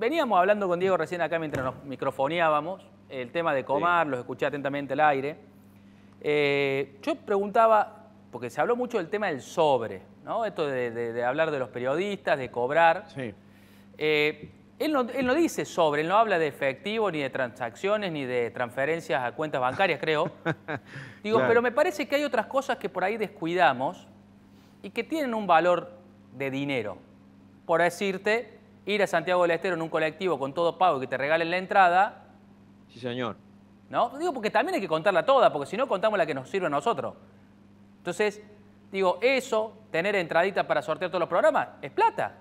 veníamos hablando con Diego recién acá mientras nos microfoneábamos, el tema de Comar, los escuché atentamente al aire. Eh, yo preguntaba, porque se habló mucho del tema del sobre, ¿no? Esto de, de- de hablar de los periodistas, de cobrar. Sí. Eh, él, no, él no dice sobre, él no habla de efectivo, ni de transacciones, ni de transferencias a cuentas bancarias, creo. Digo, Claro. pero me parece que hay otras cosas que por ahí descuidamos y que tienen un valor de dinero. Por decirte, ir a Santiago del Estero en un colectivo con todo pago y que te regalen la entrada, Sí, señor. ¿no? Digo, porque también hay que contarla toda, porque si no contamos la que nos sirve a nosotros. Entonces, digo, eso, tener entradita para sortear todos los programas, es plata.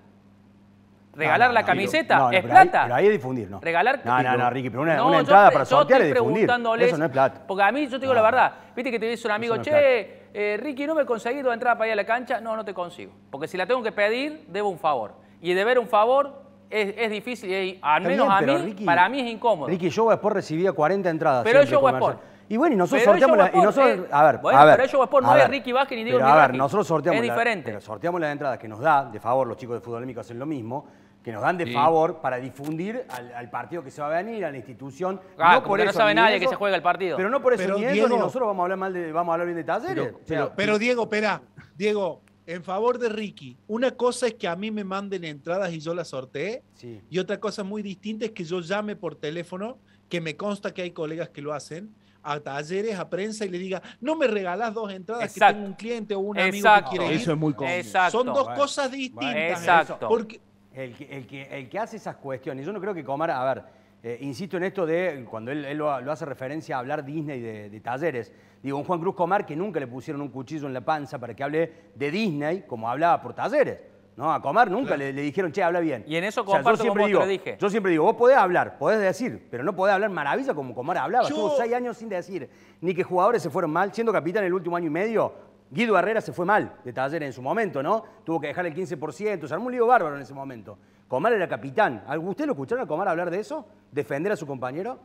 Regalar No, no, la camiseta no, no, es pero ahí- plata. pero ahí es difundir, ¿no? Regalar No, no, no, Ricky, pero una, entrada para sortear es difundir. Eso no es plata. Porque a mí, yo te digo No. la verdad, viste que te dice un amigo, che, eh, Ricky, ¿no me conseguí dos entradas para ir a la cancha? No, no te consigo. Porque si la tengo que pedir, debo un favor. Y deber un favor es, es difícil, y al menos bien, a mí, Ricky- para mí es incómodo. Ricky, yo Sport recibía 40 entradas. Pero Show comercial. Sport. Y bueno, y nosotros Pero sorteamos Show la, y nosotros, eh. a ver, Bueno, a ver. pero Show Sport, no es ver. Ricky Vázquez ni Diego Pero a ver, nosotros sorteamos Es la- diferente. pero sorteamos las entradas que nos da, de favor, los chicos de Futbolémico hacen lo mismo, que nos dan de Sí. favor para difundir al, al partido que se va a venir, a la institución. Ah, no como por que no eso, sabe nadie eso, que se juega el partido. Pero no por eso Pero, ni eso, Diego- ni nosotros vamos a hablar mal de, vamos a hablar bien de talleres. Pero, O sea, pero- pero, Diego, espera. Diego, en favor de Ricky, una cosa es que a mí me manden entradas y yo las sorteé, sí. y otra cosa muy distinta es que yo llame por teléfono, que me consta que hay colegas que lo hacen, a talleres, a prensa y le diga, no me regalás dos entradas Exacto. que tengo un cliente o un amigo Exacto. que quiere ir. Eso es muy común. Exacto. Son dos Bueno, cosas distintas. ¿eh? Exacto. Porque, El que, el, que, el que hace esas cuestiones, yo no creo que Comar, a ver, eh, insisto en esto de, cuando él, él lo, lo hace referencia a hablar Disney de, de talleres, digo, un Juan Cruz Comar que nunca le pusieron un cuchillo en la panza para que hable de Disney como hablaba por talleres. ¿no? A Comar nunca le, le dijeron, che, habla bien. Y en eso O sea, yo comparto con siempre te digo, lo dije. Yo siempre digo, vos podés hablar, podés decir, pero no podés hablar maravilla como Comar hablaba. Yo- Estuvo seis años sin decir ni que jugadores se fueron mal, siendo capitán el último año y medio. Guido Herrera se fue mal de Talleres en su momento, ¿no? Tuvo que dejar el 15%, se armó un lío bárbaro en ese momento. Comar era capitán. ¿Usted lo escucharon a Comar hablar de eso? ¿Defender a su compañero?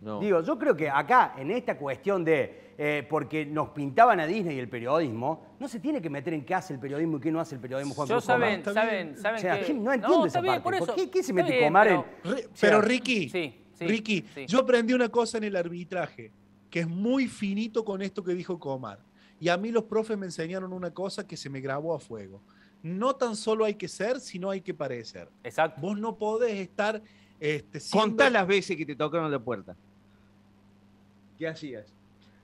No. Digo, yo creo que acá, en esta cuestión de, eh, porque nos pintaban a Disney y el periodismo, no se tiene que meter en qué hace el periodismo y qué no hace el periodismo, Juan Yo Comar. saben, saben, saben O sea, que... ¿quién- no entiendo esa bien, parte. por ¿Por eso. qué- qué se mete bien, Comar pero- en- pero Ricky, Sí, sí, Ricky, sí. yo aprendí una cosa en el arbitraje, que es muy finito con esto que dijo Comar. Y a mí los profes me enseñaron una cosa que se me grabó a fuego. No tan solo hay que ser, sino hay que parecer. Exacto. Vos no podés estar este, siendo- Contá las veces que te tocaron la puerta. ¿Qué hacías?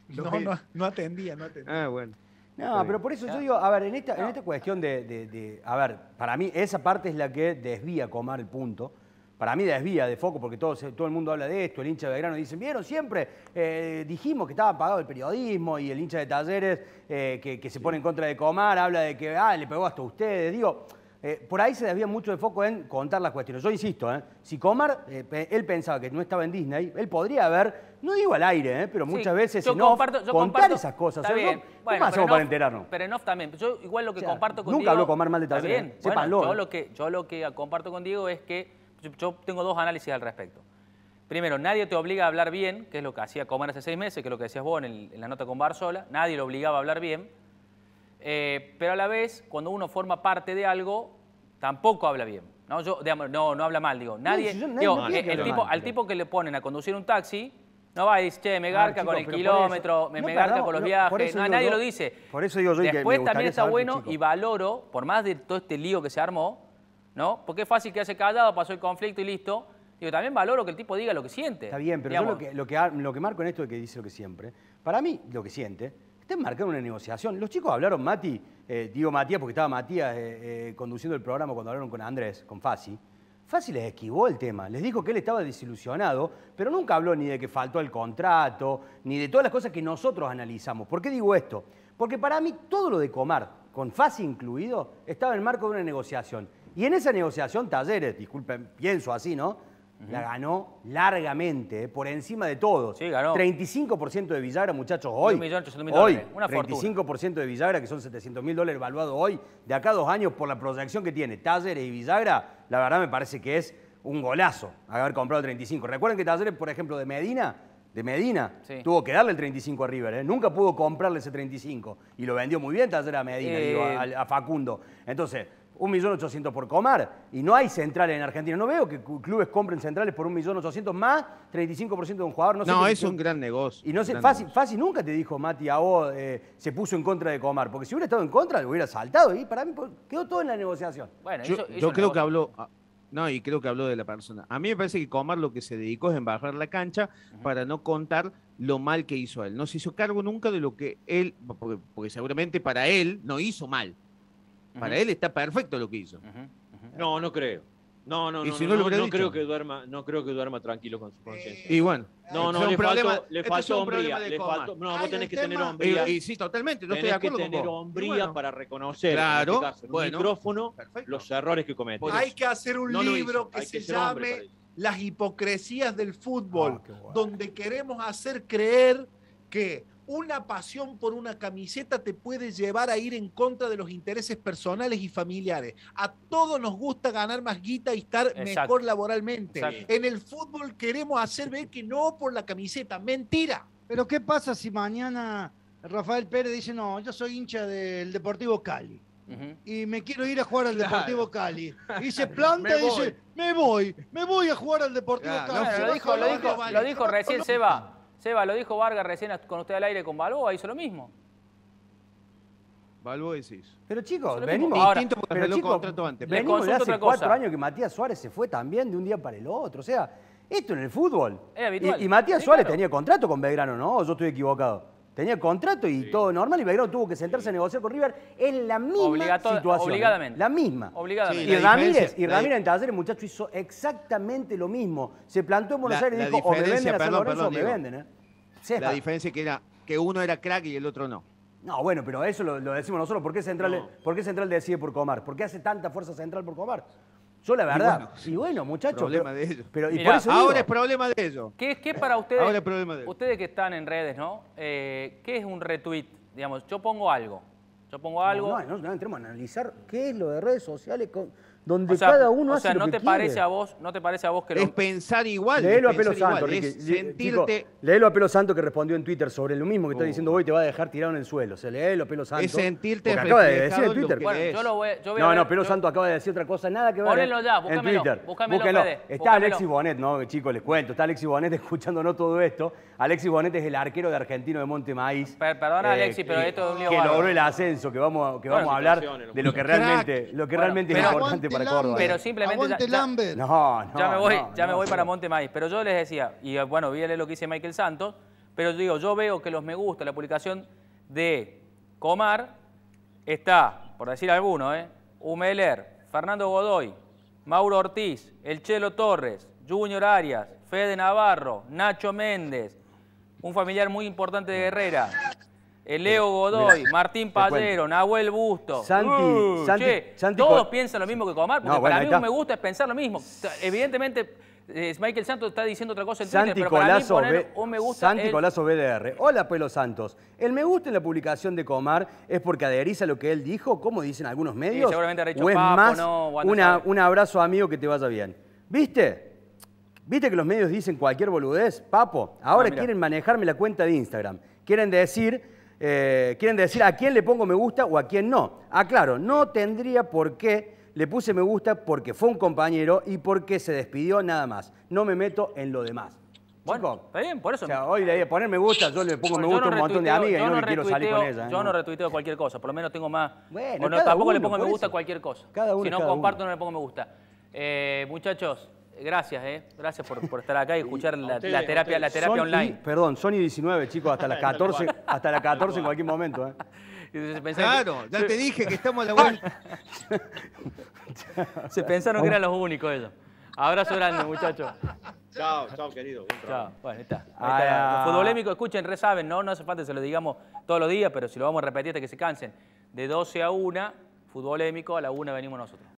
No, no, no atendía, no atendía. Ah, bueno. No, pero por eso yo digo, a ver, en esta, en esta cuestión de, de- de- A ver, para mí esa parte es la que desvía Comar el punto. Para mí desvía de foco porque todo, todo el mundo habla de esto. El hincha de Belgrano dice, vieron, siempre eh, dijimos que estaba pagado el periodismo y el hincha de Talleres eh, que, que se pone en contra de Comar habla de que ah, le pegó hasta a ustedes. Digo, eh, por ahí se desvía mucho de foco en contar las cuestiones. Yo insisto, si Comar, él pensaba que no estaba en Disney, él podría haber, no digo al aire, pero Sí, muchas veces yo en off, comparto- yo contar comparto- esas cosas. Está O sea, bien. ¿cómo- ¿Cómo Bueno, hacemos pero para off- enterarnos? Pero en off también. Yo igual lo que O sea, comparto con nunca Diego... habló con Mar mal de Talleres. Bueno, yo lo, que, yo lo que comparto con Diego es que yo, tengo dos análisis al respecto. Primero, nadie te obliga a hablar bien, que es lo que hacía Comar hace seis meses, que es lo que decías vos en, el- en la nota con Barzola. Nadie lo obligaba a hablar bien. Eh, pero a la vez, cuando uno forma parte de algo, tampoco habla bien. No, yo, digamos, no, no habla mal, digo. Nadie, digo, el tipo, mal, al tipo que le ponen a conducir un taxi, no va y dice, che, me garca Ah, con chicos, el kilómetro, eso- me, no me garca con los no, viajes. No, nadie yo- lo dice. por eso digo yo y que me Después también está bueno y valoro, por más de todo este lío que se armó, ¿no? Porque es fácil que hace callado, pasó el conflicto y listo. Digo, también valoro que el tipo diga lo que siente. Está bien, pero yo lo que, lo, que, lo que marco en esto de que dice lo que siempre, para mí lo que siente, está enmarcado en una negociación. Los chicos hablaron, Mati, eh, digo Matías porque estaba Matías eh, eh, conduciendo el programa cuando hablaron con Andrés, con Fasi. Fasi les esquivó el tema, les dijo que él estaba desilusionado, pero nunca habló ni de que faltó el contrato, ni de todas las cosas que nosotros analizamos. ¿Por qué digo esto? Porque para mí todo lo de Comar, con Fasi incluido, estaba en el marco de una negociación. Y en esa negociación, Talleres, disculpen, pienso así, ¿no? La ganó largamente, eh, por encima de todos. Sí, ganó. 35% de Villagra, muchachos, hoy. 1.800.000 hoy, dólares, una fortuna. 35% de Villagra, que son 700 mil dólares evaluados hoy, de acá a dos años por la proyección que tiene Talleres y Villagra, la verdad me parece que es un golazo haber comprado 35. Recuerden que Talleres, por ejemplo, de Medina, de Medina, Sí. tuvo que darle el 35 a River, ¿eh? nunca pudo comprarle ese 35 y lo vendió muy bien Talleres a Medina, Eh. digo, a, a Facundo. Entonces, 1.800.000 por Comar y no hay centrales en Argentina. No veo que clubes compren centrales por 1.800.000 más 35% de un jugador. No, No, es un gran negocio. Y no sé, fácil, negocio. fácil nunca te dijo Mati a vos, eh, se puso en contra de Comar, porque si hubiera estado en contra, lo hubiera saltado y para mí pues, quedó todo en la negociación. Bueno, Yo, hizo- hizo yo el creo que habló. ah, No, y creo que habló de la persona. A mí me parece que Comar lo que se dedicó es embarrar la cancha para no contar lo mal que hizo él. No se hizo cargo nunca de lo que él, porque, porque seguramente para él no hizo mal. Para él está perfecto lo que hizo. No, no creo. No, no, Y no, si no, no lo no, no creo que duerma, no creo que duerma tranquilo con su conciencia. Y bueno. No, no, le faltó, le faltó hombría. Le faltó, no, Ay, vos tenés que tener hombría. Y, y sí, totalmente, yo estoy de tenés que acuerdo tener con vos. Y hombría bueno, para reconocer Claro, en, este caso, en un bueno. micrófono Perfecto. los errores que comete. Por Hay que hacer un No libro que se hombre llame. Las hipocresías del fútbol, Ah, bueno. donde queremos hacer creer que una pasión por una camiseta te puede llevar a ir en contra de los intereses personales y familiares. A todos nos gusta ganar más guita y estar Exacto. mejor laboralmente. Exacto. En el fútbol queremos hacer ver que no por la camiseta. Mentira. Pero ¿qué pasa si mañana Rafael Pérez dice, no, yo soy hincha del Deportivo Cali y me quiero ir a jugar al Claro. Deportivo Cali? Y se planta y dice, me voy, me voy a jugar al Deportivo Claro, Cali. Lo dijo, lo dijo, lo recién. Seba. Seba, lo dijo Vargas recién con usted al aire con Balboa, hizo lo mismo. Balbo decís. Pero chicos, venimos. Ahora, Distinto porque pero chicos, contrato antes. Venimos de hace cuatro cosa. años que Matías Suárez se fue también de un día para el otro. O sea, esto en el fútbol. Es habitual. Y, y Matías Sí, Suárez claro. tenía contrato con Belgrano, ¿no? ¿O yo estoy equivocado? Tenía contrato y todo normal y Belgrano tuvo que sentarse a negociar con River en la misma Obligato- situación. obligadamente. La misma. Obligadamente. Sí, Y la Ramírez, y Ramírez en Talleres, muchacho, hizo exactamente lo mismo. Se plantó en Buenos La- Aires y dijo, o me venden a San perdón, Lorenzo o perdón, me digo. venden, ¿eh? Sepa. La diferencia que era que uno era crack y el otro no. No, bueno, pero eso lo, lo decimos nosotros. ¿Por qué, Central, No. ¿Por qué Central decide por Comar? ¿Por qué hace tanta fuerza Central por Comar? Yo la verdad. bueno, Y bueno, muchachos. problema pero- de ellos. Pero, y Mirá, por eso digo, Ahora es problema de ellos. ¿Qué, qué para ustedes, Ahora es problema de él. ustedes que están en redes, ¿no? Eh, ¿Qué es un retweet? Digamos, yo pongo algo. Yo pongo algo. No, no, no entremos a analizar qué es lo de redes sociales con- donde o sea, cada uno o hace sea, lo ¿no que te quiere. parece a vos, no te parece a vos que lo Es pensar igual. Léelo a pelo santo, igual, Chico, sentirte. léelo a pelo santo que respondió en Twitter sobre lo mismo que está Oh. diciendo hoy, te va a dejar tirado en el suelo. O sea, léelo a pelo santo. Es sentirte acaba de decir en en Twitter. Bueno, yo lo voy, yo voy a No, ver- no, Pelo yo- Santo acaba de decir otra cosa, nada que ver. Ponelo en- ya, en búscamelo, Twitter. búscamelo. Fede, Está búscamelo. Alexis Bonet, ¿no? Chicos, les cuento. Está Alexis Bonet escuchándonos todo esto. Alexis Bonet es el arquero de Argentino de Monte Maíz. Per- perdona, Alexis, pero esto es un lío Que logró el ascenso, que vamos, que Bueno, vamos a hablar de lo que realmente, lo que Bueno, realmente es importante para Lambert. Córdoba. Pero simplemente ya-. No, no. ya me voy, no, ya me no, voy para pero- Monte Maíz. Pero yo les decía, y eh, bueno, vi a leer lo que dice Michael Santos, pero yo digo, yo veo que los me gusta, la publicación de Comar está, por decir alguno, ¿eh? Humeler, Fernando Godoy, Mauro Ortiz, El Chelo Torres, Junior Arias, Fede Navarro, Nacho Méndez, un familiar muy importante de Herrera. El Leo Godoy, Martín. Pallero, Nahuel Busto. Santi- Uh, Santi- che, Santi todos piensan lo mismo que Comar, porque No, para mí un me gusta es pensar lo mismo. Evidentemente, eh, Michael Santos está diciendo otra cosa en Twitter, Santi pero para mí Colazo, poner un me gusta Santi Colazo BDR. Hola, Pelo Santos. ¿El me gusta en la publicación de Comar es porque adherís a lo que él dijo, como dicen algunos medios? seguramente habrá dicho ¿O es papo, más no, una- un abrazo amigo que te vaya bien? ¿Viste? ¿Viste que los medios dicen cualquier boludez? Papo, ahora Ah, quieren manejarme la cuenta de Instagram. Quieren decir, eh, quieren decir a quién le pongo me gusta o a quién no. Aclaro, no tendría por qué le puse me gusta porque fue un compañero y porque se despidió nada más. No me meto en lo demás. Bueno, Chico, está bien, por eso. o sea, hoy le voy a poner me gusta, yo le pongo me gusta a no un montón de amigas y no, le quiero salir con. ¿eh? Yo no retuiteo cualquier cosa, por lo menos tengo más. Bueno, o no, tampoco le pongo me gusta a cualquier cosa. Cada uno si no cada comparto, uno. no le pongo me gusta. Eh, muchachos, gracias, ¿eh? Gracias por, por estar acá y escuchar la, ustedes, la a terapia, la terapia Sony- online. perdón, Sony 19, chicos, hasta las 14, hasta las 14 en cualquier momento. ¿eh? Que- Claro, ya te dije que estamos a la vuelta. Se pensaron que eran los únicos ellos. Abrazo grande, muchachos. Chao, chao, querido. Buen. Chao. Bueno, ahí está. Ahí Ah, está. Los ah. futbolémicos, escuchen, re saben, ¿no? No hace falta que se lo digamos todos los días, pero si lo vamos a repetir hasta que se cansen. De 12 a 1, futbolémico, a la 1 venimos nosotros.